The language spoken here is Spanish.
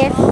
10.